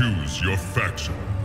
Choose your faction.